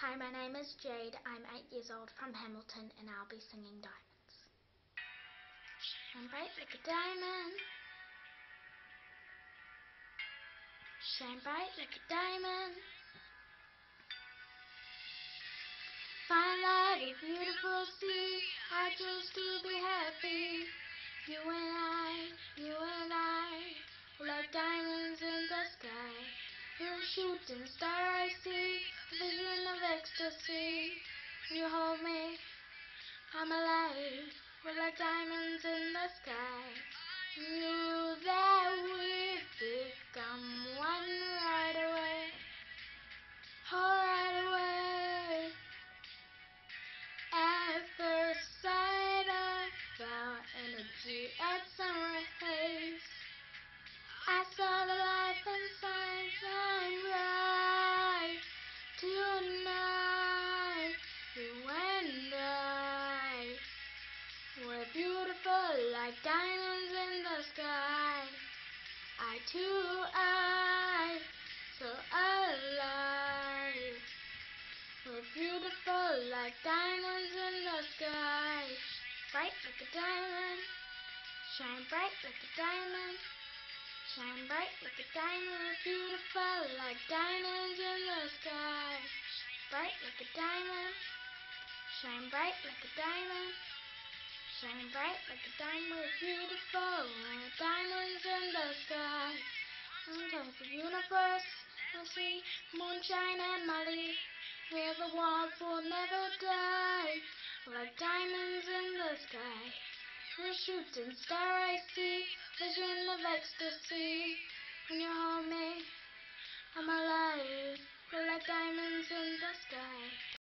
Hi, my name is Jade. I'm eight years old from Hamilton and I'll be singing Diamonds. Shine bright like a diamond. Shine bright like a diamond. Fine like a beautiful sea. I choose to be happy. You and I, you and I, like diamonds in the sky. You're a shooting star I see vision of ecstasy. You hold me, I'm alive. We're like diamonds in the sky. You that we'd become one right away. Oh, right away. At first sight, I felt energy at summer haze. I saw the diamonds in the sky. I too, I, so alive. We're beautiful like diamonds in the sky. Bright like a diamond, shine bright like a diamond. Shine bright like a diamond, beautiful like diamonds in the sky. Bright like a diamond, shine bright like a diamond. Shine bright like a diamond, beautiful like diamonds in the sky. Sometimes the universe will see moonshine and Molly. Where the walls will never die, like diamonds in the sky. You're shooting star I see, vision of ecstasy. When you hold